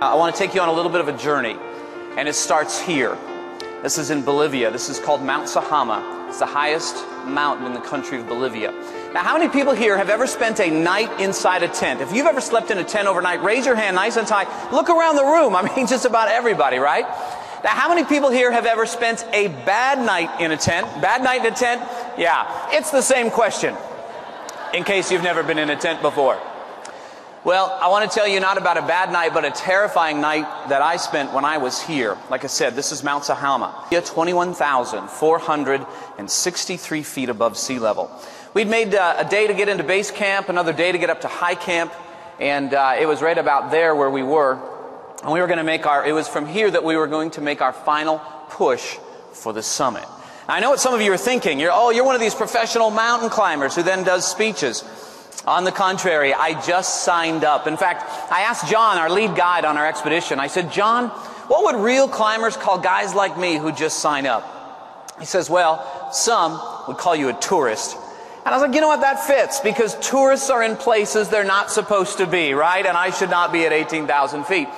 I want to take you on a little bit of a journey, and it starts here. This is in Bolivia. This is called Mount Sajama. It's the highest mountain in the country of Bolivia. Now, how many people here have ever spent a night inside a tent? If you've ever slept in a tent overnight, raise your hand nice and high. Look around the room. I mean, just about everybody, right? Now, how many people here have ever spent a bad night in a tent? Bad night in a tent? Yeah, it's the same question, in case you've never been in a tent before. Well, I want to tell you not about a bad night, but a terrifying night that I spent when I was here. Like I said, this is Mount Sajama, 21,463 feet above sea level. We'd made uh, a day to get into base camp, another day to get up to high camp, and uh, it was right about there where we were. And we were going to make our, it was from here that we were going to make our final push for the summit. I know what some of you are thinking. You're, oh, you're one of these professional mountain climbers who then does speeches. On the contrary, I just signed up. In fact, I asked John, our lead guide on our expedition, I said, John, what would real climbers call guys like me who just sign up? He says, well, some would call you a tourist. And I was like, you know what, that fits because tourists are in places they're not supposed to be, right? And I should not be at 18,000 feet.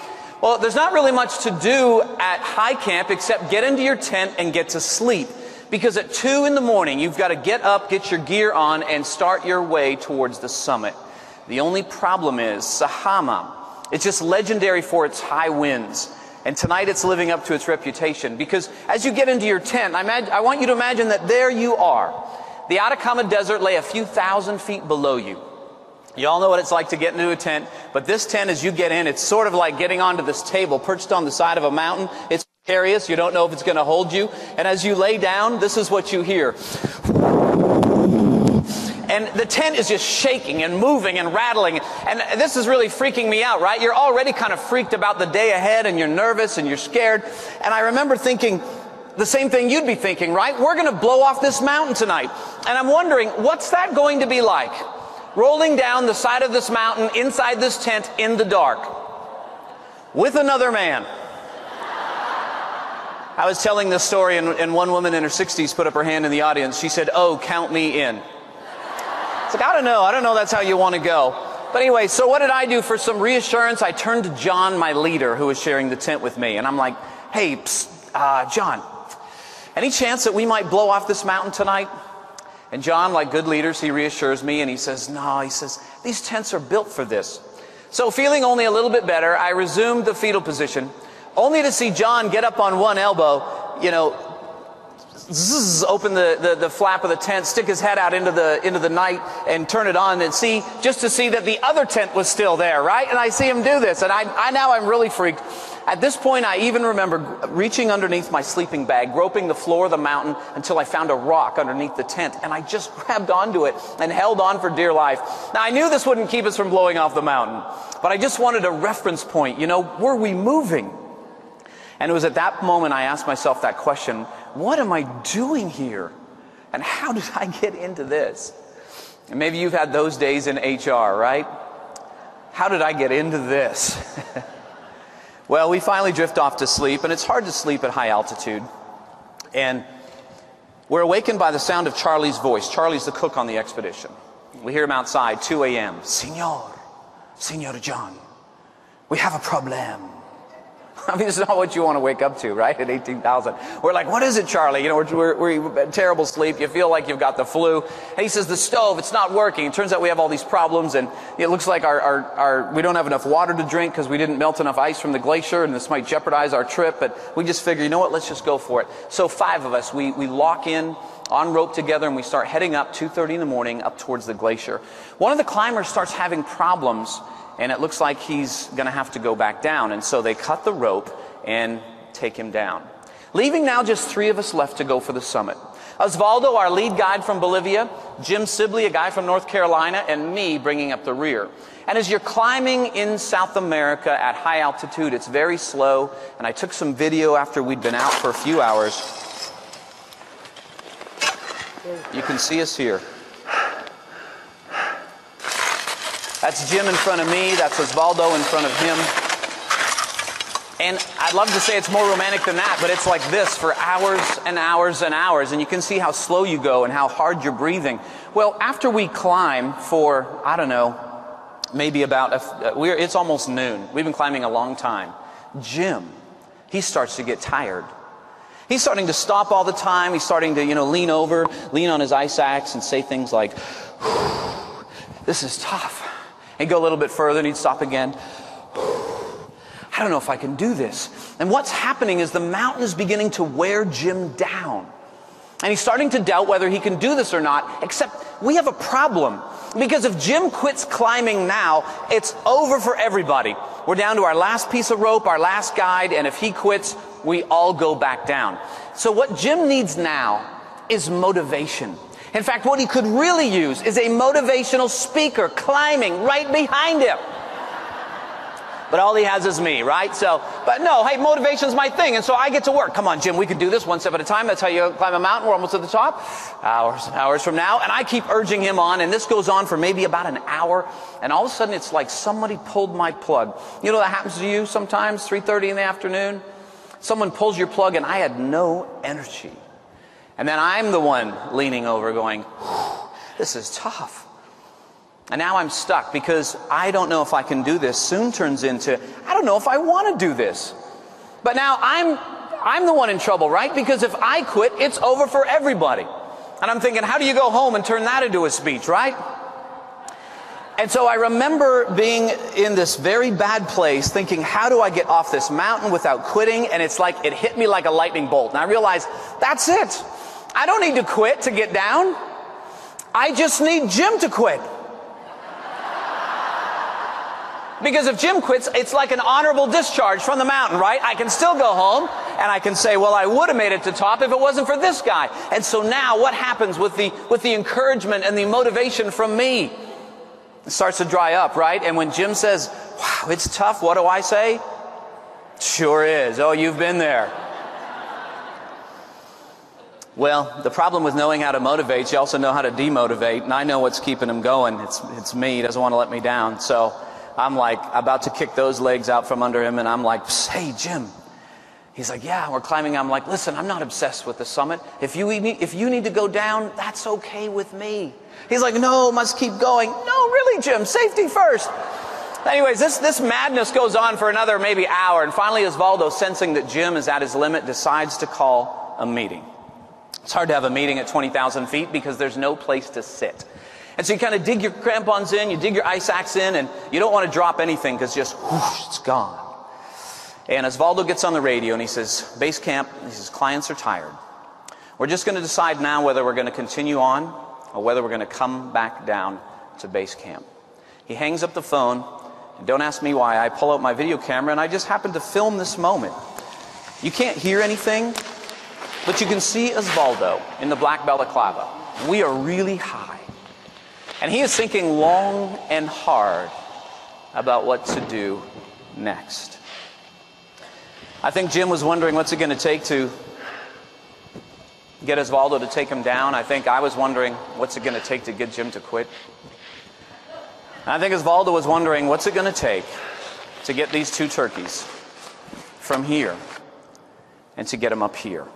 Well, there's not really much to do at high camp except get into your tent and get to sleep. Because at 2 in the morning, you've got to get up, get your gear on, and start your way towards the summit. The only problem is Sajama. It's just legendary for its high winds. And tonight it's living up to its reputation. Because as you get into your tent, I, imagine, I want you to imagine that there you are. The Atacama Desert lay a few thousand feet below you. You all know what it's like to get into a tent, but this tent, as you get in, it's sort of like getting onto this table perched on the side of a mountain. It's precarious. You don't know if it's going to hold you. And as you lay down, this is what you hear. And the tent is just shaking and moving and rattling. And this is really freaking me out, right? You're already kind of freaked about the day ahead and you're nervous and you're scared. And I remember thinking, the same thing you'd be thinking, right? We're going to blow off this mountain tonight. And I'm wondering, what's that going to be like? rolling down the side of this mountain inside this tent in the dark with another man. I was telling this story, and, and, one woman in her 60s put up her hand in the audience. She said, Oh, count me in. It's like, I don't know. I don't know that's how you want to go. But anyway, so what did I do for some reassurance? I turned to John, my leader, who was sharing the tent with me, and I'm like, Hey, psst, uh, John, any chance that we might blow off this mountain tonight? And John, like good leaders, he reassures me and he says, No, he says, these tents are built for this. So, feeling only a little bit better, I resumed the fetal position, only to see John get up on one elbow, you know, zzz, open the, the, the, flap of the tent, stick his head out into the, into the night and turn it on and see, just to see that the other tent was still there, right? And I see him do this. And I, I now I'm really freaked. At this point, I even remember reaching underneath my sleeping bag, groping the floor of the mountain until I found a rock underneath the tent. And I just grabbed onto it and held on for dear life. Now, I knew this wouldn't keep us from blowing off the mountain, but I just wanted a reference point. You know, were we moving? And it was at that moment I asked myself that question what am I doing here? And how did I get into this? And maybe you've had those days in HR, right? How did I get into this? Well, we finally drift off to sleep, and it's hard to sleep at high altitude. And we're awakened by the sound of Charlie's voice. Charlie's the cook on the expedition. We hear him outside, 2 a.m. Senor, Senor John, we have a problem. I mean, it's not what you want to wake up to, right? At 18,000. We're like, what is it, Charlie? You know, we're, we're, we're terrible sleep. You feel like you've got the flu. And he says, the stove, it's not working. It turns out we have all these problems and it looks like our, our, our we don't have enough water to drink because we didn't melt enough ice from the glacier and this might jeopardize our trip. But we just figure, you know what? Let's just go for it. So five of us, we, we lock in on rope together and we start heading up 2.30 in the morning up towards the glacier. One of the climbers starts having problems and it looks like he's going to have to go back down. And so they cut the rope and take him down. Leaving now just three of us left to go for the summit. Osvaldo, our lead guide from Bolivia, Jim Sibley, a guy from North Carolina, and me bringing up the rear. And as you're climbing in South America at high altitude, it's very slow. And I took some video after we'd been out for a few hours. You can see us here. That's Jim in front of me. That's Osvaldo in front of him. And I'd love to say it's more romantic than that, but it's like this for hours and hours and hours. And you can see how slow you go and how hard you're breathing. Well, after we climb for, I don't know, maybe about, a, uh, we're, it's almost noon. We've been climbing a long time. Jim, he starts to get tired. He's starting to stop all the time. He's starting to, you know, lean over, lean on his ice axe and say things like, this is tough. And go a little bit further and he'd stop again. I don't know if I can do this. And what's happening is the mountain is beginning to wear Jim down. And he's starting to doubt whether he can do this or not, except we have a problem. Because if Jim quits climbing now, it's over for everybody. We're down to our last piece of rope, our last guide, and if he quits, we all go back down. So what Jim needs now is motivation. In fact, what he could really use is a motivational speaker climbing right behind him but all he has is me, right? So, but no, hey, motivation's my thing, and so I get to work. Come on, Jim, we can do this one step at a time. That's how you climb a mountain. We're almost at the top. Hours, and hours from now, and I keep urging him on, and this goes on for maybe about an hour, and all of a sudden it's like somebody pulled my plug. You know that happens to you sometimes, 3.30 in the afternoon? Someone pulls your plug, and I had no energy. And then I'm the one leaning over going, this is tough. And now I'm stuck because I don't know if I can do this. Soon turns into, I don't know if I want to do this. But now I'm, I'm the one in trouble, right? Because if I quit, it's over for everybody. And I'm thinking, how do you go home and turn that into a speech, right? And so I remember being in this very bad place thinking, how do I get off this mountain without quitting? And it's like, it hit me like a lightning bolt. And I realized, that's it. I don't need to quit to get down. I just need Jim to quit. Because if Jim quits, it's like an honorable discharge from the mountain, right? I can still go home and I can say, well, I would have made it to top if it wasn't for this guy. And so now what happens with the, with the encouragement and the motivation from me? It starts to dry up, right? And when Jim says, wow, it's tough, what do I say? Sure is. Oh, you've been there. Well, the problem with knowing how to motivate, you also know how to demotivate, and I know what's keeping him going. It's, it's me. He doesn't want to let me down. So I'm like about to kick those legs out from under him, and I'm like, hey, Jim. He's like, yeah, we're climbing. I'm like, listen, I'm not obsessed with the summit. If you, if you need to go down, that's okay with me. He's like, no, must keep going. No, really, Jim, safety first. Anyways, this, this madness goes on for another maybe hour, and finally Osvaldo, sensing that Jim is at his limit, decides to call a meeting. It's hard to have a meeting at 20,000 feet because there's no place to sit. And so you kind of dig your crampons in, you dig your ice axe in, and you don't want to drop anything because just whoosh, it's gone. And Osvaldo gets on the radio and he says, Base camp, he says, clients are tired. We're just going to decide now whether we're going to continue on or whether we're going to come back down to base camp. He hangs up the phone, and don't ask me why. I pull out my video camera and I just happen to film this moment. You can't hear anything, but you can see Osvaldo in the black balaclava. We are really high. And he is thinking long and hard about what to do next. I think Jim was wondering what's it going to take to get Osvaldo to take him down. I think I was wondering what's it going to take to get Jim to quit. And I think Osvaldo was wondering what's it going to take to get these two turkeys from here and to get them up here.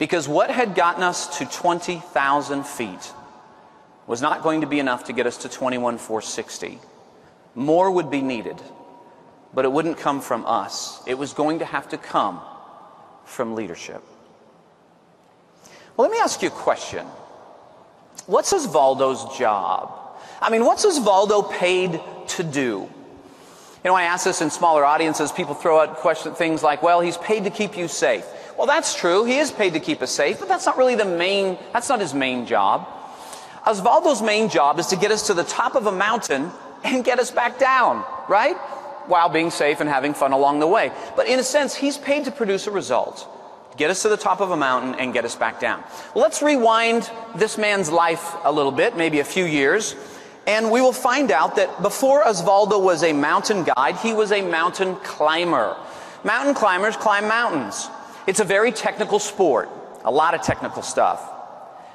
Because what had gotten us to 20,000 feet was not going to be enough to get us to 21,460. More would be needed, but it wouldn't come from us. It was going to have to come from leadership. Well, let me ask you a question. What's Osvaldo's job? I mean, what's Osvaldo paid to do? You know, I ask this in smaller audiences. People throw out question, things like, well, he's paid to keep you safe. Well, that's true. He is paid to keep us safe, but that's not really the main, that's not his main job. Osvaldo's main job is to get us to the top of a mountain and get us back down, right? While being safe and having fun along the way. But in a sense, he's paid to produce a result. Get us to the top of a mountain and get us back down. Let's rewind this man's life a little bit, maybe a few years, and we will find out that before Osvaldo was a mountain guide, he was a mountain climber. Mountain climbers climb mountains. It's a very technical sport, a lot of technical stuff.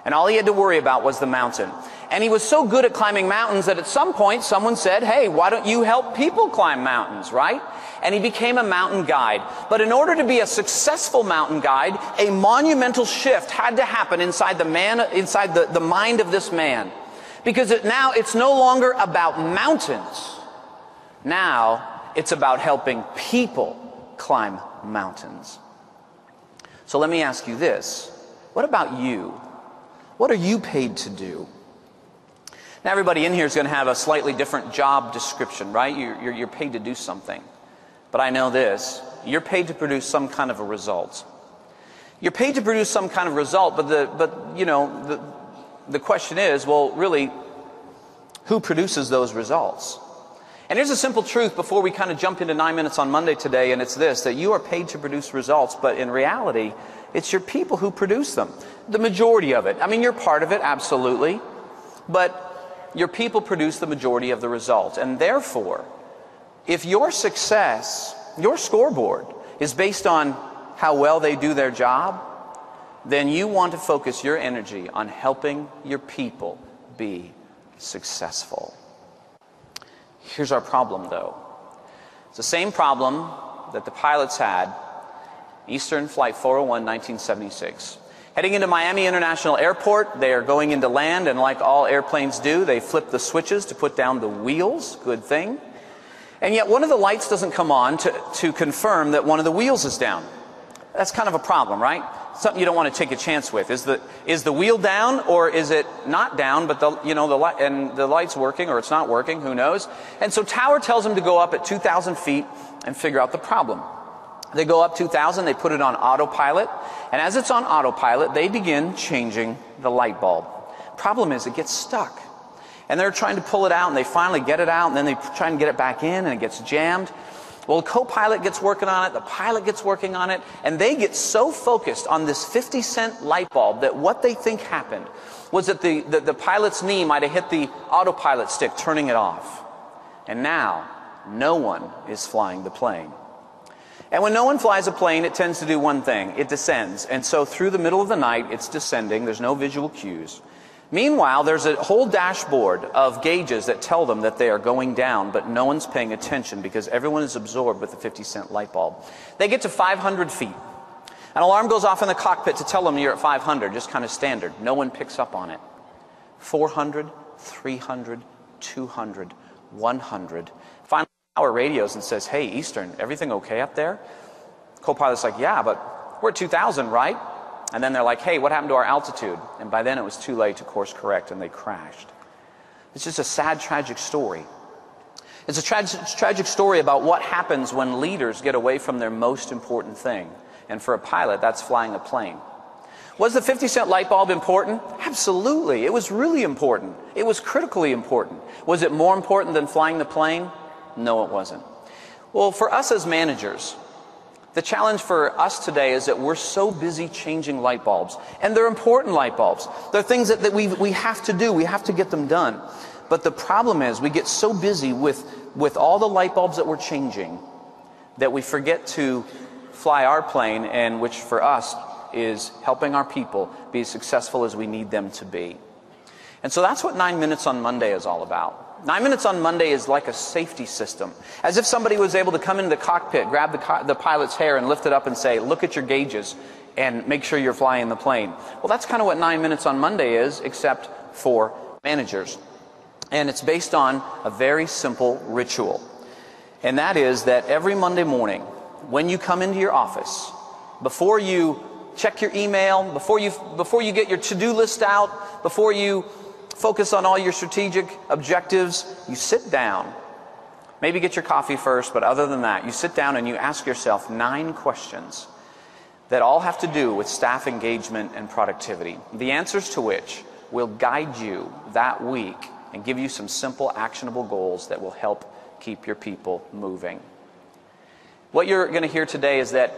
And all he had to worry about was the mountain. And he was so good at climbing mountains that at some point someone said, hey, why don't you help people climb mountains, right? And he became a mountain guide. But in order to be a successful mountain guide, a monumental shift had to happen inside the man, inside the, the mind of this man. Because it, now it's no longer about mountains. Now it's about helping people climb mountains. So let me ask you this. What about you? What are you paid to do? Now, everybody in here is going to have a slightly different job description, right? You're, you're, you're, paid to do something. But I know this you're paid to produce some kind of a result. You're paid to produce some kind of result, but, the, but you know, the, the question is well, really, who produces those results? And here's a simple truth before we kind of jump into nine minutes on Monday today, and it's this that you are paid to produce results, but in reality, it's your people who produce them. The majority of it. I mean, you're part of it, absolutely. But your people produce the majority of the result. And therefore, if your success, your scoreboard, is based on how well they do their job, then you want to focus your energy on helping your people be successful. Here's our problem, though. It's the same problem that the pilots had Eastern Flight 401 1976. Heading into Miami International Airport, they are going into land, and like all airplanes do, they flip the switches to put down the wheels. Good thing. And yet, one of the lights doesn't come on to, to confirm that one of the wheels is down. That's kind of a problem, right? Something you don't want to take a chance with. Is the, is the wheel down or is it not down, but the, you know, the light, and the light's working or it's not working, who knows? And so Tower tells them to go up at 2,000 feet and figure out the problem. They go up 2,000, they put it on autopilot, and as it's on autopilot, they begin changing the light bulb. Problem is, it gets stuck. And they're trying to pull it out, and they finally get it out, and then they try and get it back in, and it gets jammed. Well, the co pilot gets working on it, the pilot gets working on it, and they get so focused on this 50 cent light bulb that what they think happened was that the, the, the pilot's knee might have hit the autopilot stick, turning it off. And now, no one is flying the plane. And when no one flies a plane, it tends to do one thing it descends. And so through the middle of the night, it's descending. There's no visual cues. Meanwhile, there's a whole dashboard of gauges that tell them that they are going down, but no one's paying attention because everyone is absorbed with the 50 cent light bulb. They get to 500 feet. An alarm goes off in the cockpit to tell them you're at 500, just kind of standard. No one picks up on it. 400, 300, 200, 100. Finally, our radios and says, Hey, Eastern, everything okay up there? Co-pilot's like, Yeah, but we're at 2,000, right? And then they're like, Hey, what happened to our altitude? And by then it was too late to course correct and they crashed. It's just a sad, tragic story. It's a tra- tragic story about what happens when leaders get away from their most important thing. And for a pilot, that's flying a plane. Was the 50 cent light bulb important? Absolutely. It was really important. It was critically important. Was it more important than flying the plane? No, it wasn't. Well, for us as managers, the challenge for us today is that we're so busy changing light bulbs. And they're important light bulbs. They're things that, that we, we have to do. We have to get them done. But the problem is we get so busy with, with all the light bulbs that we're changing that we forget to fly our plane and which for us is helping our people be as successful as we need them to be. And so that's what nine minutes on Monday is all about. Nine minutes on Monday is like a safety system. As if somebody was able to come into the cockpit, grab the, co- the pilot's hair and lift it up and say, look at your gauges and make sure you're flying the plane. Well, that's kind of what nine minutes on Monday is, except for managers. And it's based on a very simple ritual. And that is that every Monday morning, when you come into your office, before you check your email, before you, before you get your to-do list out, before you focus on all your strategic objectives, you sit down. Maybe get your coffee first, but other than that, you sit down and you ask yourself nine questions that all have to do with staff engagement and productivity. The answers to which will guide you that week and give you some simple, actionable goals that will help keep your people moving. What you're going to hear today is that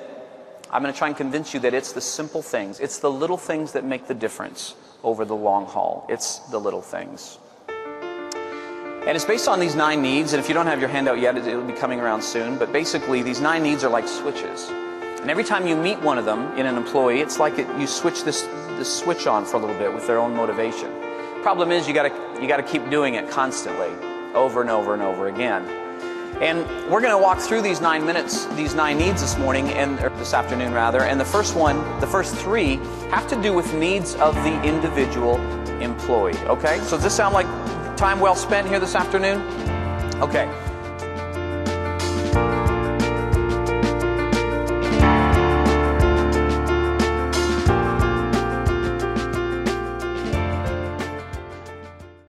I'm going to try and convince you that it's the simple things, it's the little things that make the difference over the long haul. It's the little things. And it's based on these nine needs. And if you don't have your handout yet, it'll be coming around soon. But basically, these nine needs are like switches. And every time you meet one of them in an employee, it's like it, you switch this, this switch on for a little bit with their own motivation. Problem is, you got to you got to keep doing it constantly, over and over and over again. And we're going to walk through these nine minutes, these nine needs this morning and this afternoon rather. And the first one, the first three, have to do with needs of the individual employee. Okay? So does this sound like time well spent here this afternoon? Okay.